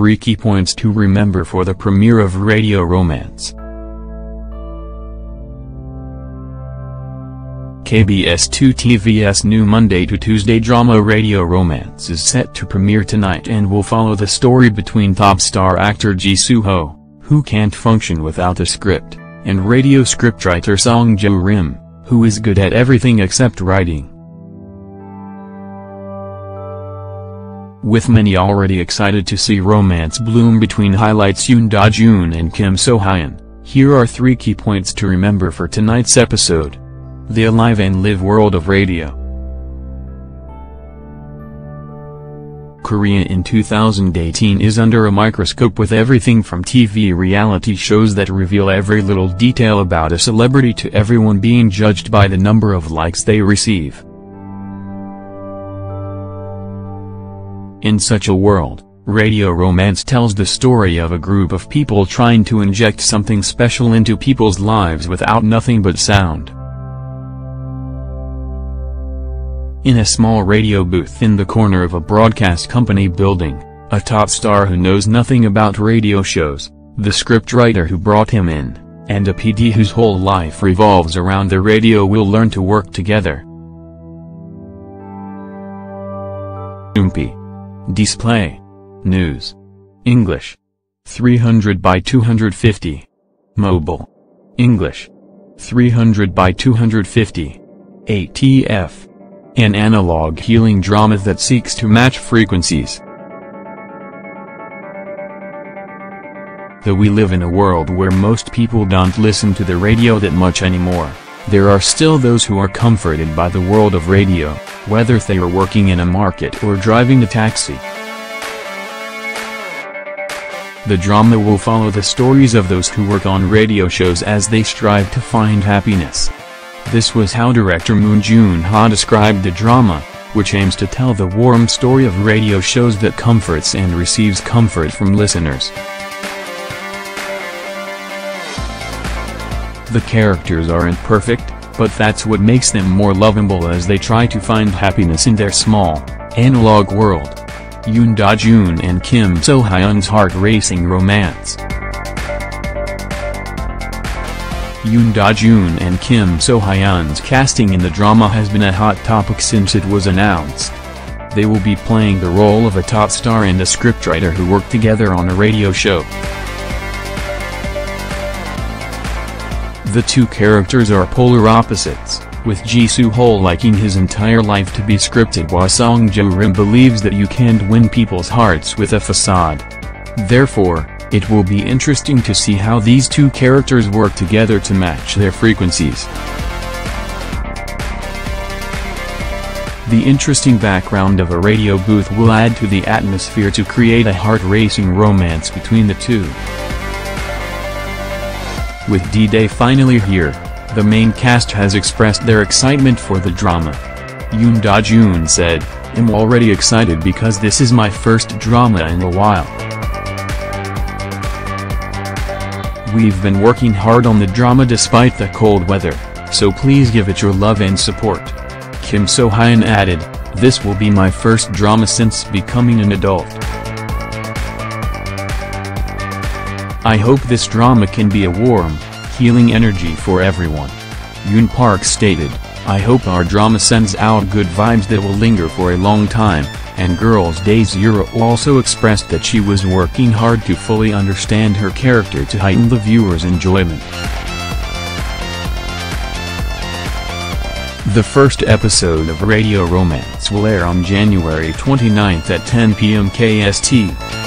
3 key points to remember for the premiere of Radio Romance. KBS2 TVS new Monday to Tuesday drama Radio Romance is set to premiere tonight and will follow the story between top star actor Ji Soo-ho, who can't function without a script, and radio scriptwriter Song Geu-rim, who is good at everything except writing. With many already excited to see romance bloom between Highlight's Yoon Doo-joon and Kim So-hyun, here are three key points to remember for tonight's episode. The alive and live world of radio. Korea in 2018 is under a microscope with everything from TV reality shows that reveal every little detail about a celebrity to everyone being judged by the number of likes they receive. In such a world, Radio Romance tells the story of a group of people trying to inject something special into people's lives without nothing but sound. In a small radio booth in the corner of a broadcast company building, a top star who knows nothing about radio shows, the scriptwriter who brought him in, and a PD whose whole life revolves around the radio will learn to work together. Oompi. Display. News. English. 300 by 250. Mobile. English. 300 by 250. ATF an analog healing drama that seeks to match frequencies. Though we live in a world where most people don't listen to the radio that much anymore, there are still those who are comforted by the world of radio, whether they are working in a market or driving a taxi. The drama will follow the stories of those who work on radio shows as they strive to find happiness. This was how director Moon Joon-ha described the drama, which aims to tell the warm story of radio shows that comforts and receives comfort from listeners. The characters aren't perfect, but that's what makes them more lovable as they try to find happiness in their small, analog world. Yoon Doo-joon and Kim So-hyun's heart-racing romance. Yoon Doo-joon and Kim So-hyun's casting in the drama has been a hot topic since it was announced. They will be playing the role of a top star and a scriptwriter who work together on a radio show. The two characters are polar opposites, with Ji Soo-ho liking his entire life to be scripted while Song Geu-rim believes that you can't win people's hearts with a facade. Therefore, it will be interesting to see how these two characters work together to match their frequencies. The interesting background of a radio booth will add to the atmosphere to create a heart-racing romance between the two. With D-Day finally here, the main cast has expressed their excitement for the drama. Yoon Doo-joon said, I'm already excited because this is my first drama in a while. We've been working hard on the drama despite the cold weather, so please give it your love and support. Kim So-hyun added, this will be my first drama since becoming an adult. I hope this drama can be a warm, healing energy for everyone. Yoon Park stated, I hope our drama sends out good vibes that will linger for a long time and Girls Day Zero also expressed that she was working hard to fully understand her character to heighten the viewer's enjoyment. The first episode of Radio Romance will air on January 29 at 10 p.m. KST.